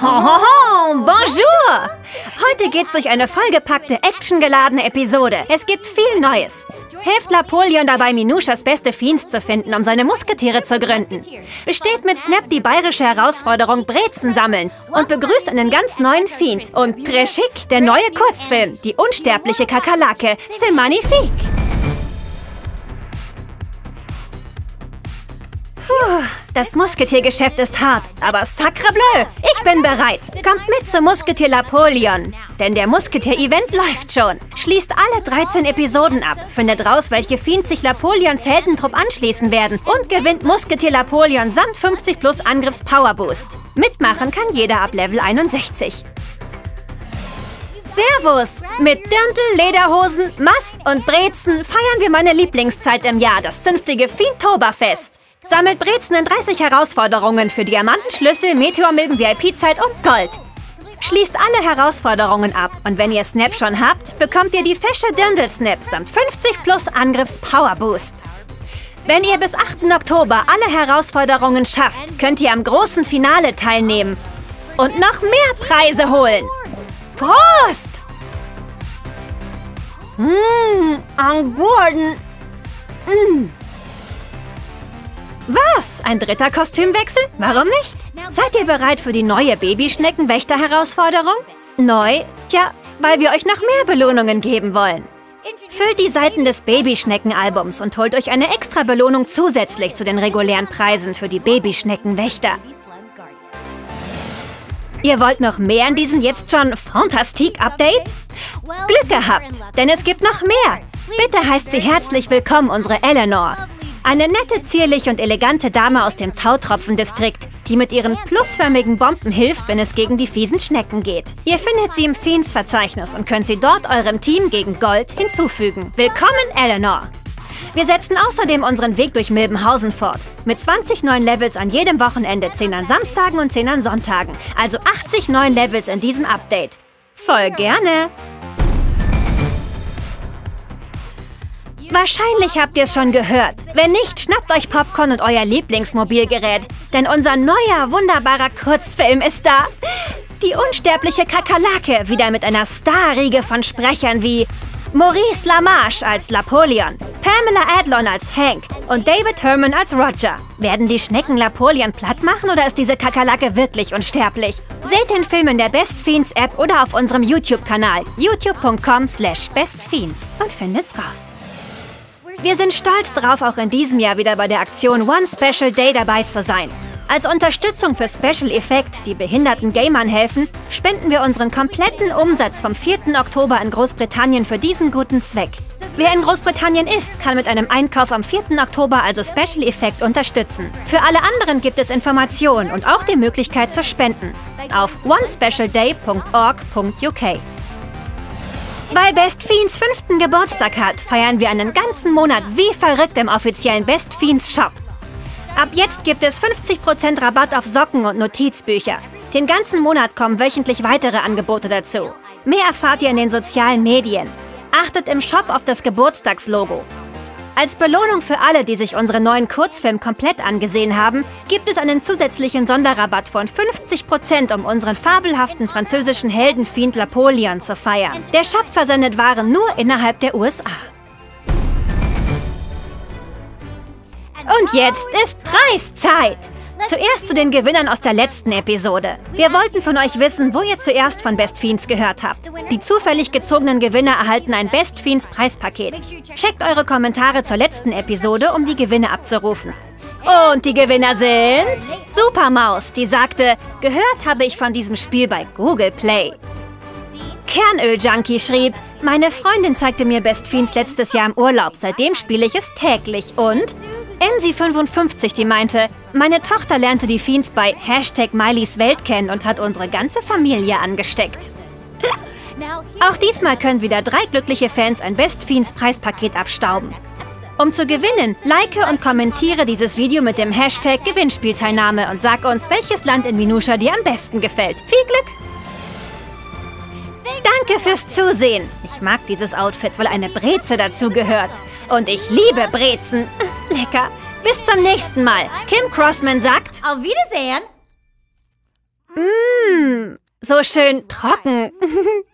Hohoho, bonjour! Heute geht's durch eine vollgepackte, actiongeladene Episode. Es gibt viel Neues. Hilft Napoleon dabei, Minushas beste Fiends zu finden, um seine Musketiere zu gründen. Besteht mit Snap die bayerische Herausforderung Brezen sammeln und begrüßt einen ganz neuen Fiend. Und très der neue Kurzfilm, die unsterbliche Kakerlake, C'est magnifique. Puh, das Musketiergeschäft ist hart, aber sacre bleu, ich bin bereit. Kommt mit zum Musketier Napoleon, denn der Musketier-Event läuft schon. Schließt alle 13 Episoden ab, findet raus, welche Fiends sich Napoleons Heldentrupp anschließen werden und gewinnt Musketier Napoleon samt 50 plus Angriffs Power Boost. Mitmachen kann jeder ab Level 61. Servus! Mit Dirndl, Lederhosen, Mass und Brezen feiern wir meine Lieblingszeit im Jahr, das zünftige Fiendtoberfest. Sammelt Brezen in 30 Herausforderungen für Diamanten, Schlüssel, Meteormilben, VIP-Zeit und Gold. Schließt alle Herausforderungen ab und wenn ihr Snap schon habt, bekommt ihr die fesche Dirndl-Snap samt 50 plus Angriffs-Power-Boost. Wenn ihr bis 8. Oktober alle Herausforderungen schafft, könnt ihr am großen Finale teilnehmen und noch mehr Preise holen. Prost! Mmh, an Gordon. Mmh. Was? Ein dritter Kostümwechsel? Warum nicht? Seid ihr bereit für die neue Babyschnecken-Wächter-Herausforderung? Neu? Tja, weil wir euch noch mehr Belohnungen geben wollen. Füllt die Seiten des Babyschnecken-Albums und holt euch eine extra Belohnung zusätzlich zu den regulären Preisen für die Babyschnecken-Wächter. Ihr wollt noch mehr in diesem jetzt schon Fantastik-Update? Glück gehabt, denn es gibt noch mehr. Bitte heißt sie herzlich willkommen, unsere Eleanor. Eine nette, zierliche und elegante Dame aus dem Tautropfen-Distrikt, die mit ihren plusförmigen Bomben hilft, wenn es gegen die fiesen Schnecken geht. Ihr findet sie im Fiends-Verzeichnis und könnt sie dort eurem Team gegen Gold hinzufügen. Willkommen, Eleanor! Wir setzen außerdem unseren Weg durch Milbenhausen fort. Mit 20 neuen Levels an jedem Wochenende, 10 an Samstagen und 10 an Sonntagen. Also 80 neuen Levels in diesem Update. Voll gerne! Wahrscheinlich habt ihr es schon gehört. Wenn nicht, schnappt euch Popcorn und euer Lieblingsmobilgerät. Denn unser neuer, wunderbarer Kurzfilm ist da. Die unsterbliche Kakerlake, wieder mit einer Starriege von Sprechern wie Maurice LaMarche als Napoleon, Pamela Adlon als Hank und David Herman als Roger. Werden die Schnecken Napoleon platt machen oder ist diese Kakerlake wirklich unsterblich? Seht den Film in der Best Fiends App oder auf unserem YouTube-Kanal youtube.com slash bestfiends und findet's raus. Wir sind stolz darauf, auch in diesem Jahr wieder bei der Aktion One Special Day dabei zu sein. Als Unterstützung für Special Effect, die behinderten Gamern helfen, spenden wir unseren kompletten Umsatz vom 4. Oktober in Großbritannien für diesen guten Zweck. Wer in Großbritannien ist, kann mit einem Einkauf am 4. Oktober also Special Effect unterstützen. Für alle anderen gibt es Informationen und auch die Möglichkeit zu spenden auf onespecialday.org.uk. Weil Best Fiends fünften Geburtstag hat, feiern wir einen ganzen Monat wie verrückt im offiziellen Best Fiends Shop. Ab jetzt gibt es 50% Rabatt auf Socken und Notizbücher. Den ganzen Monat kommen wöchentlich weitere Angebote dazu. Mehr erfahrt ihr in den sozialen Medien. Achtet im Shop auf das Geburtstagslogo. Als Belohnung für alle, die sich unseren neuen Kurzfilm komplett angesehen haben, gibt es einen zusätzlichen Sonderrabatt von 50%, um unseren fabelhaften französischen Heldenfiend Napoleon zu feiern. Der Shop versendet Waren nur innerhalb der USA. Und jetzt ist Preiszeit! Zuerst zu den Gewinnern aus der letzten Episode. Wir wollten von euch wissen, wo ihr zuerst von Best Fiends gehört habt. Die zufällig gezogenen Gewinner erhalten ein Best Fiends Preispaket. Checkt eure Kommentare zur letzten Episode, um die Gewinne abzurufen. Und die Gewinner sind... Supermaus, die sagte, gehört habe ich von diesem Spiel bei Google Play. Kernöl-Junkie schrieb, meine Freundin zeigte mir Best Fiends letztes Jahr im Urlaub. Seitdem spiele ich es täglich. Und Emsi55, die meinte, meine Tochter lernte die Fiends bei Hashtag Mileys Welt kennen und hat unsere ganze Familie angesteckt. Auch diesmal können wieder drei glückliche Fans ein Best Fiends Preispaket abstauben. Um zu gewinnen, like und kommentiere dieses Video mit dem Hashtag Gewinnspielteilnahme und sag uns, welches Land in Minusha dir am besten gefällt. Viel Glück! Danke fürs Zusehen. Ich mag dieses Outfit, weil eine Breze dazu gehört. Und ich liebe Brezen. Lecker. Bis zum nächsten Mal. Kim Crossman sagt... Auf Wiedersehen! Mmm, so schön trocken.